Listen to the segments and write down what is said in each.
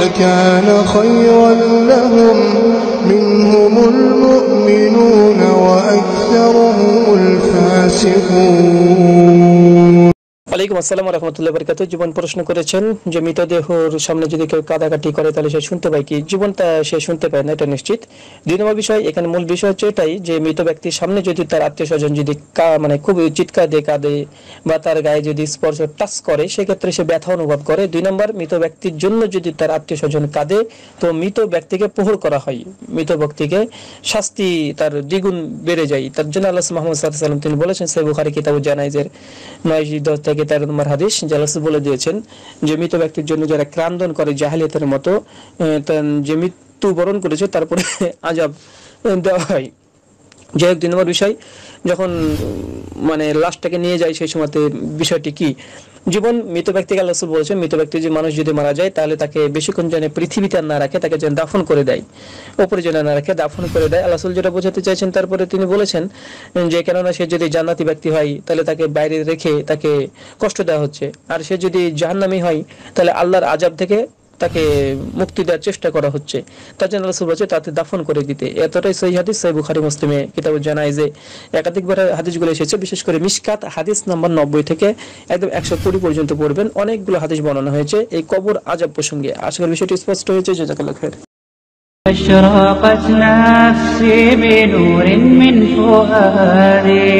لكان خيرا لهم. منهم المؤمنون وأكثرهم الفاسقون. ওয়ালাইকুম আসসালাম রহমতুল্লাহ বরকাত জীবন প্রশ্ন করেছেন যে মৃতদেহর সামনে যদি কেউ কাদাকাটি করে, তাহলে সে শুনতে পায় কি? জীবন সে শুনতে পায় না, এটা নিশ্চিত। দুই নম্বর বিষয়, এখানে মূল বিষয় হচ্ছে এটাই যে মৃত ব্যক্তির সামনে যদি তার আত্মীয় স্বজন যদি মানে খুব চিৎকার দিয়ে কাঁদে বা তার গায়ে যদি স্পর্শ টাচ করে, সেক্ষেত্রে সে ব্যথা অনুভব করে। দুই নম্বর, মৃত ব্যক্তির জন্য যদি তার আত্মীয় স্বজন কাঁদে, তো মৃত ব্যক্তিকে প্রহর করা হয়। মৃত ব্যক্তিকে শাস্তি তার দ্বিগুণ বেড়ে যায়। তার জন্য আল্লাহ মোহাম্মদ সাল্লাম তিনি বলেছেন সে বুখারি কিতাব জানাইজের নয় থেকে তেরো নম্বর হাদিস, জালাসু বলে দিয়েছেন যে মৃত ব্যক্তির জন্য যারা ক্রান্দন করে জাহালিয়াতের মতো যে মৃত্যু বরণ করেছে তারপরে আজাব দেওয়া হয়। যাই হোক দুই নম্বর বিষয়, যখন মানে লাশটাকে নিয়ে যায় সেই সময়তে বিষয়টি কি? জীবন মৃত ব্যক্তিকে আল্লাহ বলেছেন, মৃত ব্যক্তি যে মানুষ যদি মারা যায়, তাহলে তাকে বেশিক্ষণ যেন পৃথিবীতে না রাখে, তাকে যেন দাফন করে দেয়। ওপরে যেন না রাখে, দাফন করে দেয়। আল্লাহ যেটা বোঝাতে চাইছেন, তারপরে তিনি বলেছেন যে, কেননা সে যদি জান্নাতি ব্যক্তি হয়, তাহলে তাকে বাইরে রেখে তাকে কষ্ট দেওয়া হচ্ছে। আর সে যদি জাহান্নামি হয়, তাহলে আল্লাহর আজাব থেকে তাকে মুক্তি দেওয়ার চেষ্টা করা হচ্ছে তার জন্য রাসূল বলছে তাতে দাফন করে দিতে এতটাই সহি হাদিস সহি বুখারী মুসলিমে কিতাবে জানায় যে একাধিকবার হাদিসগুলো এসেছে বিশেষ করে মিশকাত হাদিস নাম্বার নব্বই থেকে একদম একশো কুড়ি পর্যন্ত পড়বেন অনেকগুলো হাদিস বর্ণনা হয়েছে এই কবর আজাব প্রসঙ্গে আশা করি বিষয়টি স্পষ্ট হয়েছে জাজাকাল্লাহ খায়ের أشرقت نفسي بنور من فؤادي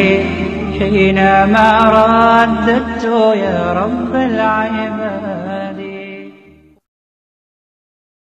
حينما رددت يا رب العباد